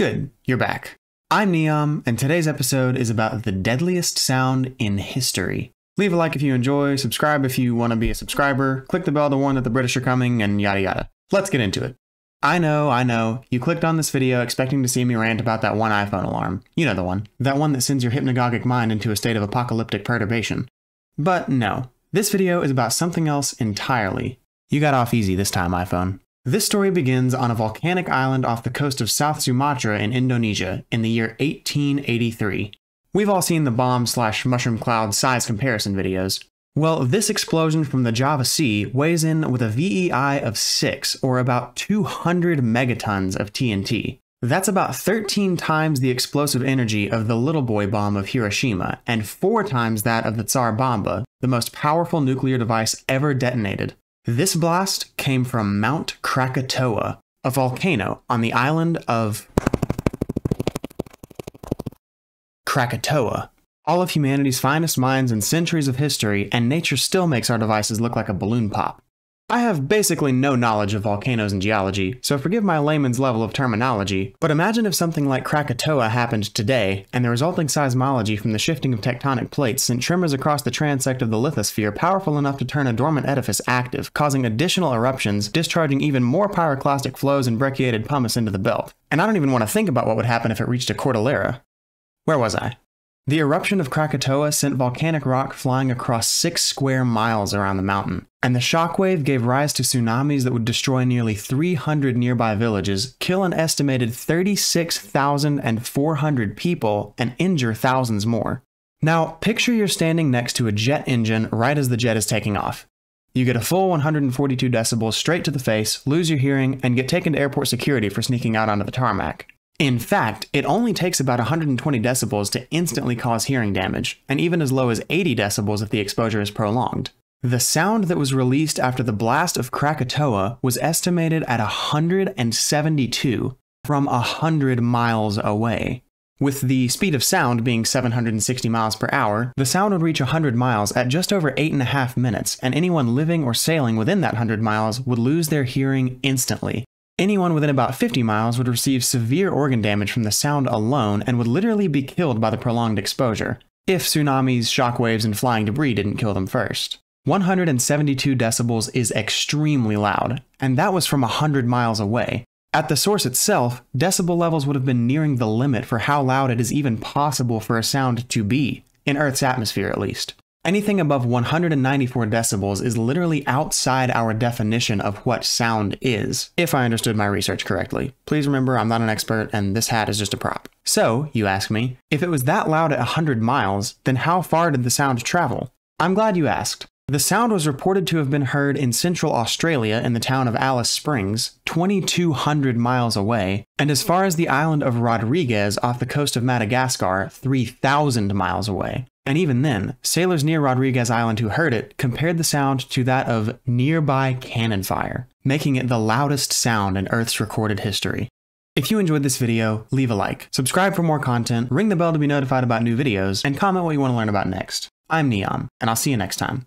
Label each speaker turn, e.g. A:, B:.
A: Good, you're back. I'm Neom, and today's episode is about the deadliest sound in history. Leave a like if you enjoy, subscribe if you want to be a subscriber, click the bell to warn that the British are coming, and yada yada. Let's get into it. I know, I know, you clicked on this video expecting to see me rant about that one iPhone alarm. You know the one. That one that sends your hypnagogic mind into a state of apocalyptic perturbation. But no, this video is about something else entirely. You got off easy this time, iPhone. This story begins on a volcanic island off the coast of South Sumatra in Indonesia in the year 1883. We've all seen the bomb slash mushroom cloud size comparison videos. Well, this explosion from the Java Sea weighs in with a VEI of 6, or about 200 megatons of TNT. That's about 13 times the explosive energy of the Little Boy bomb of Hiroshima, and 4 times that of the Tsar Bomba, the most powerful nuclear device ever detonated. This blast came from Mount Krakatoa, a volcano on the island of Krakatoa. All of humanity's finest minds and centuries of history, and nature still makes our devices look like a balloon pop. I have basically no knowledge of volcanoes and geology, so forgive my layman's level of terminology, but imagine if something like Krakatoa happened today, and the resulting seismology from the shifting of tectonic plates sent tremors across the transect of the lithosphere powerful enough to turn a dormant edifice active, causing additional eruptions, discharging even more pyroclastic flows and brecciated pumice into the belt. And I don't even want to think about what would happen if it reached a cordillera. Where was I? The eruption of Krakatoa sent volcanic rock flying across six square miles around the mountain, and the shockwave gave rise to tsunamis that would destroy nearly 300 nearby villages, kill an estimated 36,400 people, and injure thousands more. Now, picture you're standing next to a jet engine right as the jet is taking off. You get a full 142 decibels straight to the face, lose your hearing, and get taken to airport security for sneaking out onto the tarmac. In fact, it only takes about 120 decibels to instantly cause hearing damage, and even as low as 80 decibels if the exposure is prolonged. The sound that was released after the blast of Krakatoa was estimated at 172 from 100 miles away. With the speed of sound being 760 miles per hour, the sound would reach 100 miles at just over 8.5 minutes, and anyone living or sailing within that 100 miles would lose their hearing instantly, Anyone within about 50 miles would receive severe organ damage from the sound alone and would literally be killed by the prolonged exposure, if tsunamis, shockwaves, and flying debris didn't kill them first. 172 decibels is extremely loud, and that was from 100 miles away. At the source itself, decibel levels would have been nearing the limit for how loud it is even possible for a sound to be, in Earth's atmosphere at least. Anything above 194 decibels is literally outside our definition of what sound is, if I understood my research correctly. Please remember, I'm not an expert and this hat is just a prop. So, you ask me, if it was that loud at 100 miles, then how far did the sound travel? I'm glad you asked. The sound was reported to have been heard in central Australia in the town of Alice Springs, 2,200 miles away, and as far as the island of Rodrigues off the coast of Madagascar, 3,000 miles away. And even then, sailors near Rodrigues Island who heard it compared the sound to that of nearby cannon fire, making it the loudest sound in Earth's recorded history. If you enjoyed this video, leave a like, subscribe for more content, ring the bell to be notified about new videos, and comment what you want to learn about next. I'm Neom, and I'll see you next time.